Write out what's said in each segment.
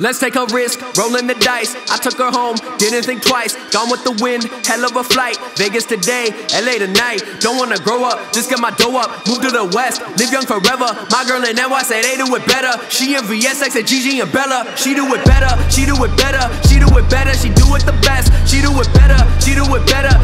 Let's take a risk, rolling the dice. I took her home, didn't think twice. Gone with the wind, hell of a flight. Vegas today, LA tonight. Don't wanna grow up, just get my dough up. Move to the west, live young forever. My girl in NY say they do it better. She in VSX and Gigi and Bella. She do it better, she do it better, she do it better, she do it the best. She do it better, she do it better,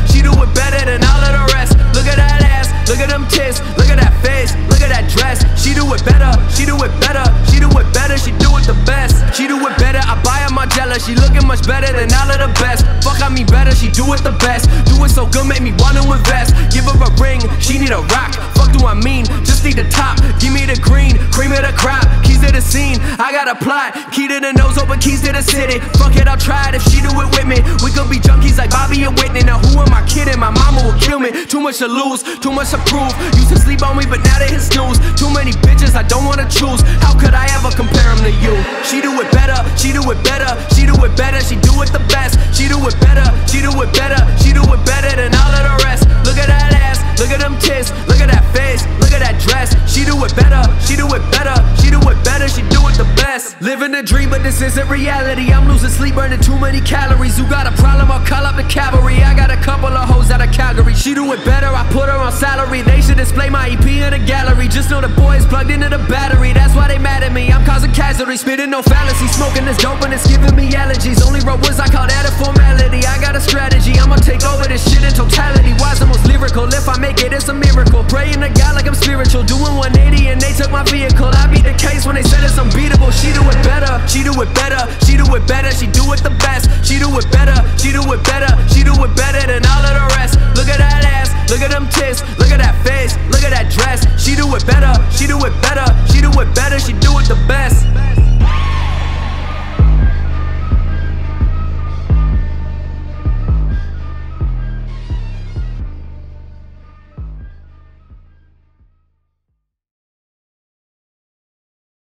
Much better than all of the best. Fuck I mean better, she do it the best. Do it so good, make me wanna invest. Give her a ring, she need a rock. Fuck do I mean? Just need the top. Give me the green, cream of the crop, keys to the scene. I got a plot, key to the nose, open keys to the city. Fuck it, I'll try it if she do it with me. We could be junkies like Bobby and Whitney. Now who am I kidding? My mama will kill me. Too much to lose, too much to prove. Used to sleep on me, but now they hit snooze. Too many I don't wanna choose. How could I ever compare them to you? She do it better, she do it better, she do it better, she do it the best. She do it better, she do it better, she do it better than all of the rest. Look at that ass, look at them tits, look at that face, look at that dress. She do it better, she do it better, she do it better, she do it the best. Living a dream, but this isn't reality. I'm losing sleep, burning too many calories. You got a problem, I'll call up the cavalry. I got a couple of hoes out of Calgary. She do it better, I put her salary. They should display my EP in the gallery. Just know the boy is plugged into the battery. That's why they mad at me. I'm causing casualties, spitting no fallacy, smoking this dope and it's giving me allergies. Only wrote words, I call that a formality. I got a strategy, I'ma take over this shit in totality. Wise the most lyrical? If I make it, it's a miracle. Praying to God like I'm spiritual, doing 180 and they took my vehicle. I beat the case when they said it's unbeatable. She do it better, she do it better, she do it better, she do it the best. She do it better, she do it better, she do it better than all it better, she do it better, she do it better, she do it the.